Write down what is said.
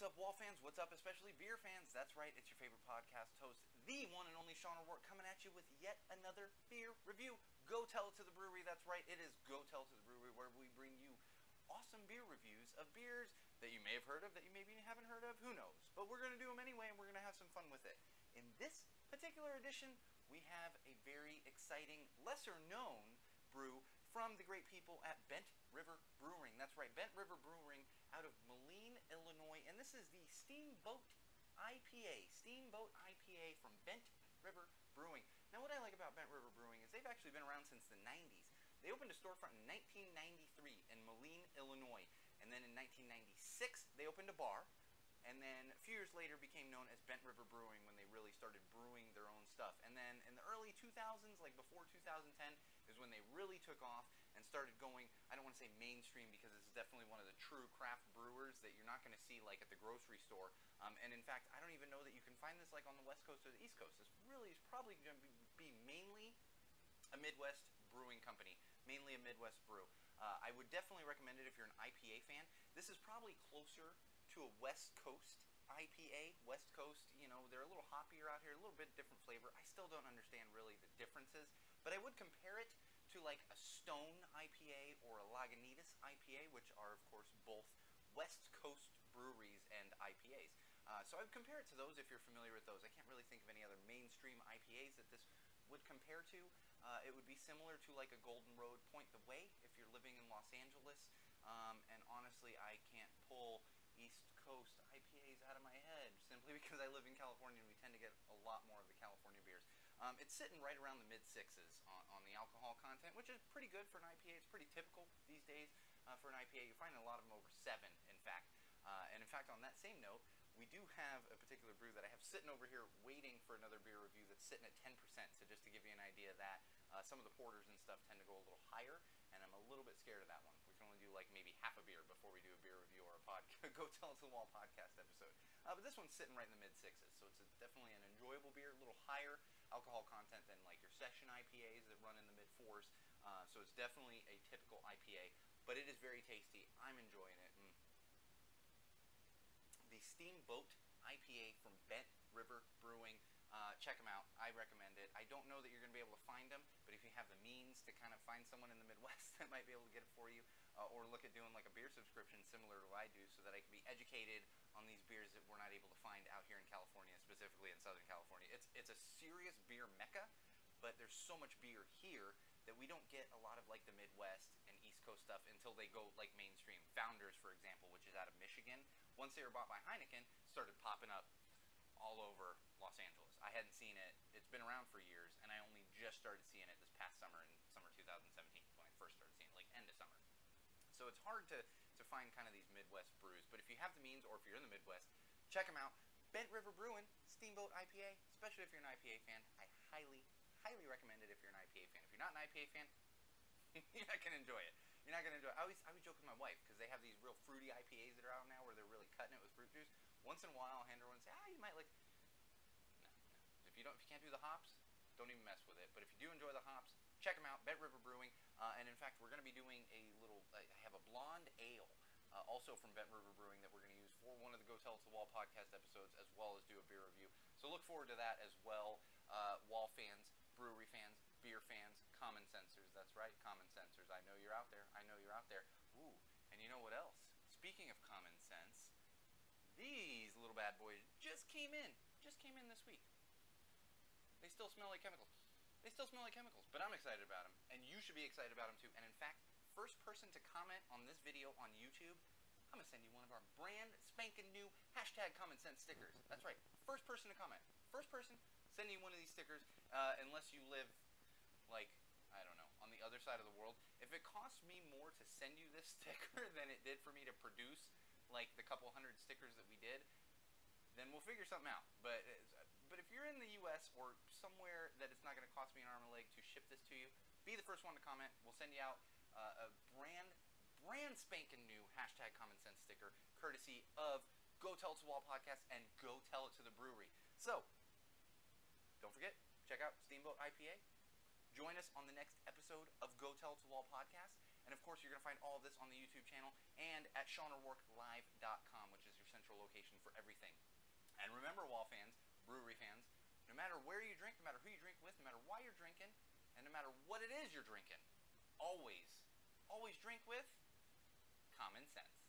What's up, Wall fans? What's up, especially beer fans? That's right, it's your favorite podcast host, the one and only Sean O'Rourke, coming at you with yet another beer review. Go tell it to the brewery. That's right, it is Go Tell It to the Brewery, where we bring you awesome beer reviews of beers that you may have heard of, that you maybe haven't heard of, who knows. But we're going to do them anyway, and we're going to have some fun with it. In this particular edition, we have a very exciting, lesser known brew from the great people at Bent River Brewing. That's right, Bent River Brewing out of this is the Steamboat IPA. Steamboat IPA from Bent River Brewing. Now, what I like about Bent River Brewing is they've actually been around since the 90s. They opened a storefront in 1993 in Moline, Illinois. And then in 1996, they opened a bar and then a few years later became known as Bent River Brewing when they really started brewing their own stuff. And then in the early 2000s, like before 2010, is when they really took off and started going, I don't want to say mainstream because this is definitely one of the true craft brewers that you're not going to see like at the grocery store. Um, and in fact, I don't even know that you can find this like on the West Coast or the East Coast. This really is probably going to be, mainly a Midwest brewing company, mainly a Midwest brew. Uh, I would definitely recommend it if you're an IPA fan. This is probably closer to a West Coast IPA. West Coast, you know, they're a little hoppier out here, a little bit different flavor. I still don't understand really the differences, but I would compare it to like a Stone IPA or a Lagunitas IPA, which are of course both West Coast breweries and IPAs. Uh, so I would compare it to those if you're familiar with those. I can't really think of any other mainstream IPAs that this would compare to. Uh, it would be similar to like a Golden Road Point the Way if you're living in Los Angeles. Um, and honestly, I can't pull East Coast IPAs out of my head simply because I live in California and we tend to get a lot more of the California beers. Um, it's sitting right around the mid sixes on, on, the alcohol content, which is pretty good for an IPA. It's pretty typical these days uh, for an IPA. You're finding a lot of them over seven, in fact. Uh, and in fact, on that same note, we do have a particular brew that I have sitting over here waiting for another beer review that's sitting at 10%. So just to give you an idea of that, uh, some of the porters and stuff tend to go a little higher, and I'm a little bit scared of that one. We can only do like maybe half a beer before we do a beer review or a pod go tell it to the wall podcast episode. Uh, but this one's sitting right in the mid sixes, so it's a, definitely an enjoyable beer, a little higher alcohol content than like your session IPAs that run in the mid fours. Uh, so it's definitely a typical IPA, but it is very tasty. I'm enjoying it. Mm the Steamboat IPA from Bent River Brewing. Uh, check them out. I recommend it. I don't know that you're going to be able to find them, but if you have the means to kind of find someone in the Midwest that might be able to get it for you, uh, or look at doing like a beer subscription similar to what I do so that I can be educated on these beers that we're not able to find out here in California, specifically in Southern California. It's, it's a serious beer mecca, but there's so much beer here that we don't get a lot of like the Midwest and East Coast stuff until they go like mainstream. Founders, for example, which is out of Michigan, once they were bought by Heineken, started popping up all over Los Angeles. I hadn't seen it. It's been around for years, and I only just started seeing it this past summer in summer 2017 when I first started seeing it, like end of summer. So it's hard to, to find kind of these Midwest brews, but if you have the means or if you're in the Midwest, check them out. Bent River Brewing, Steamboat IPA, especially if you're an IPA fan, I highly, highly recommend it if you're an IPA fan. If you're not an IPA fan, you're not going to enjoy it. You're not going to enjoy it. I always, I always joke with my wife because they have these real fruity IPAs that are out now where they're really cutting it with fruit juice. Once in a while, I'll hand her one and say, ah, you might like. No, no. If you don't, if you can't do the hops, don't even mess with it. But if you do enjoy the hops, check them out. Bent River Brewing. Uh, and in fact, we're going to be doing a little. I have a blonde ale. Uh, also from Bent River Brewing that we're going to use for one of the Go Tell It to the Wall podcast episodes, as well as do a beer review. So look forward to that as well, uh, Wall fans brewery fans, beer fans, common sensors. That's right, common sensors. I know you're out there. I know you're out there. Ooh, and you know what else? Speaking of common sense, these little bad boys just came in. Just came in this week. They still smell like chemicals. They still smell like chemicals, but I'm excited about them, and you should be excited about them too. And in fact, first person to comment on this video on YouTube, I'm gonna send you one of our brand spanking new hashtag common sense stickers. That's right, first person to comment. First person, sending you one of these stickers uh, unless you live like I don't know on the other side of the world. If it costs me more to send you this sticker than it did for me to produce like the couple hundred stickers that we did, then we'll figure something out. But but if you're in the U.S. or somewhere that it's not going to cost me an arm and a leg to ship this to you, be the first one to comment. We'll send you out uh, a brand brand spanking new hashtag common sense sticker courtesy of Go Tell It to Wall podcast and Go Tell It to the Brewery. So don't forget, check out Steamboat IPA. Join us on the next episode of Go Tell It to Wall podcast. And of course, you're going to find all of this on the YouTube channel and at SeanO'RourkeLive.com, which is your central location for everything. And remember, wall fans, brewery fans, no matter where you drink, no matter who you drink with, no matter why you're drinking, and no matter what it is you're drinking, always, always drink with common sense.